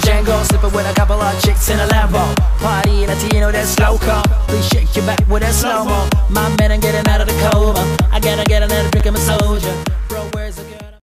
I'm Django Slipping with a couple of chicks in a Lambo. Party in a Tino, that's car Please shake your back with that slow-mo My man, I'm getting out of the coma. I gotta get another drink, I'm a soldier